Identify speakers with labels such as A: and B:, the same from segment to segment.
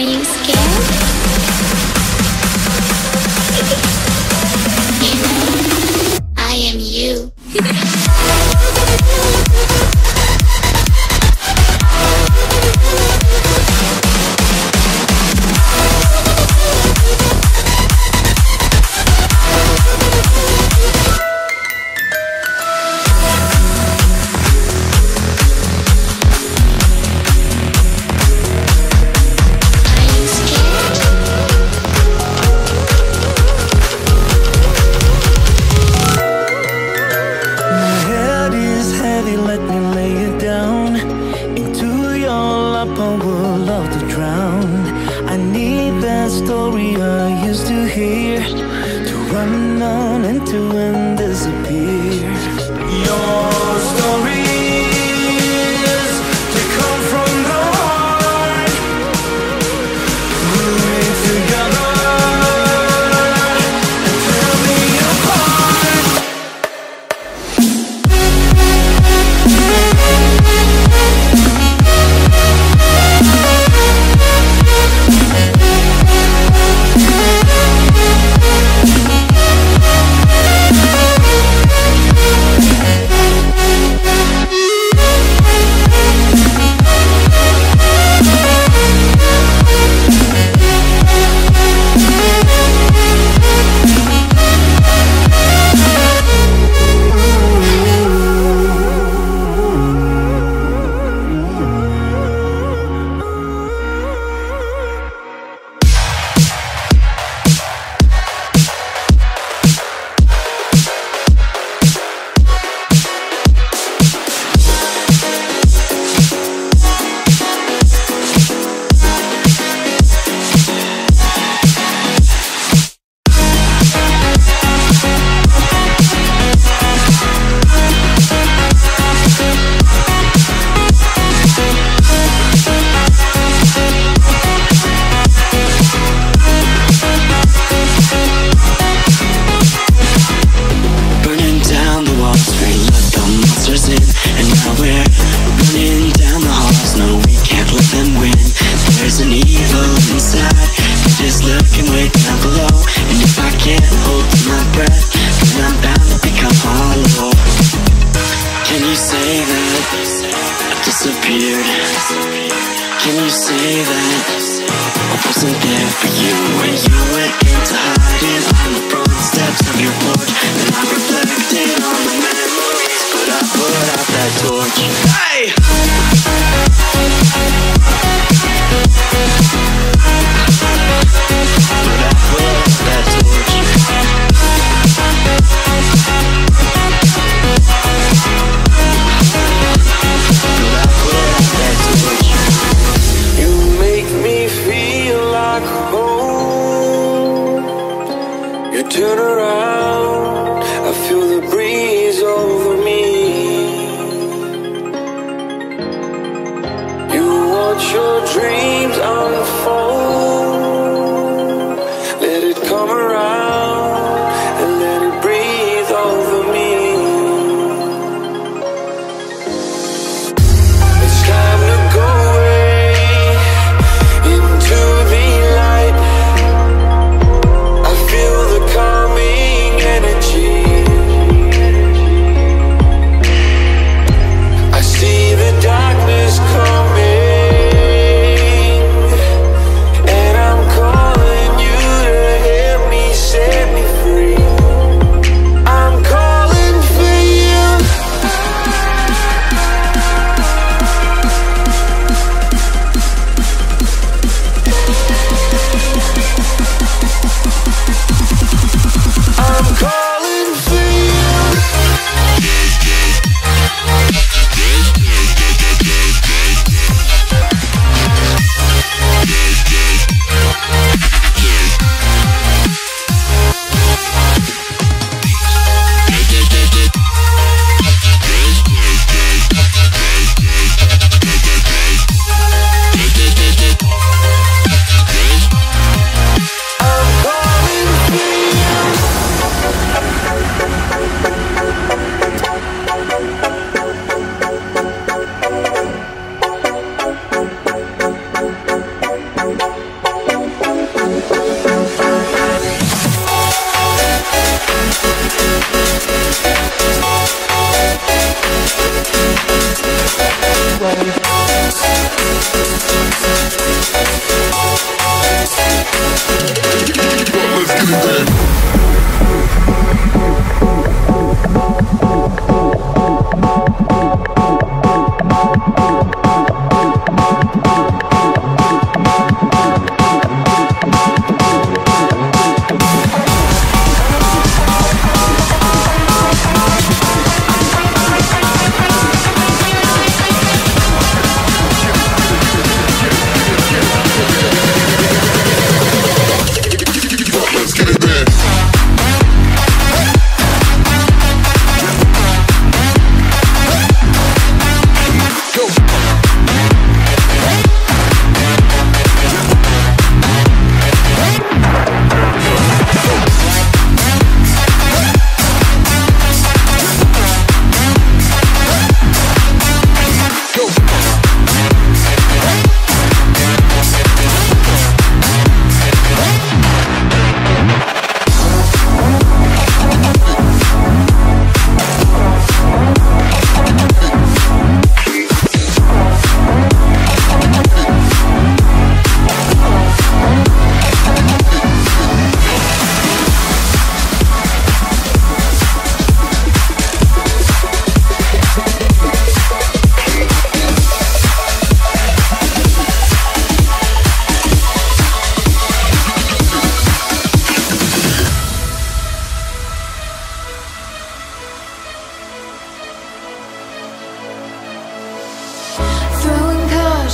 A: Are you scared?
B: my
C: breath Cause I'm bound to become hollow Can you say that I disappeared? Can you say that I wasn't there for you When you went into hiding on the front steps of your porch And I reflected on the memories But I put out that torch Hey!
B: Your dreams unfold.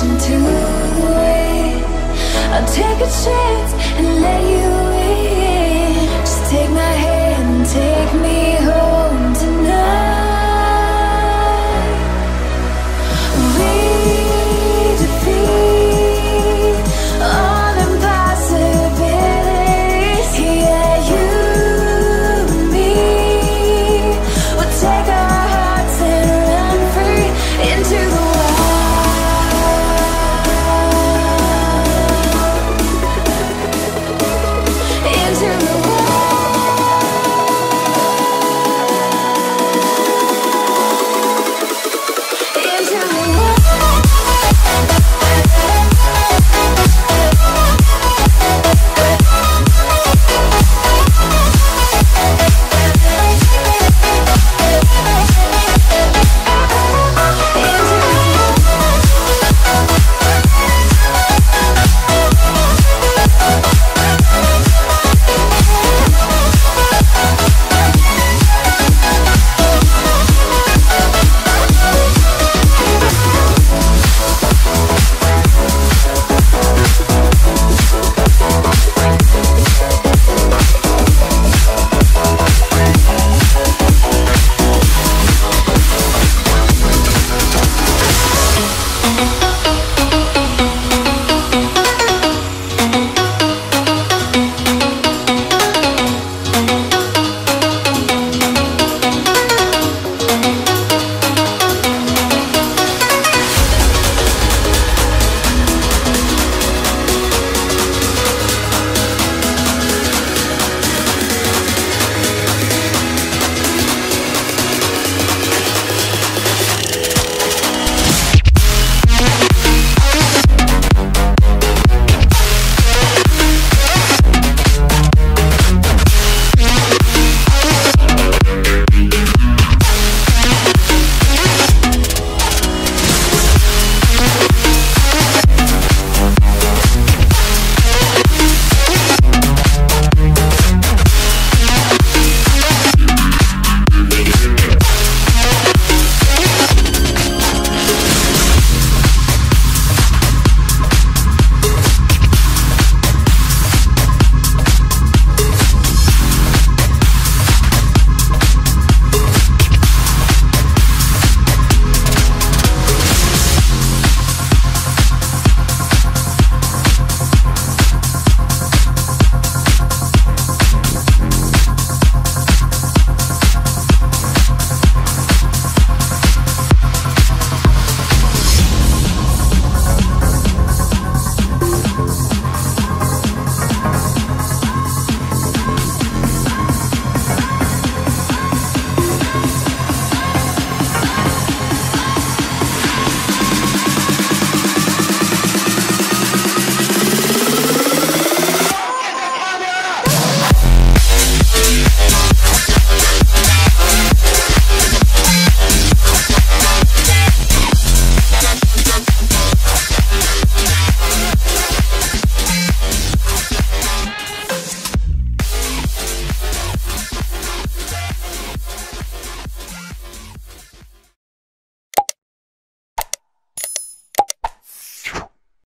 D: Caution to the wind. I'll take a chance and let you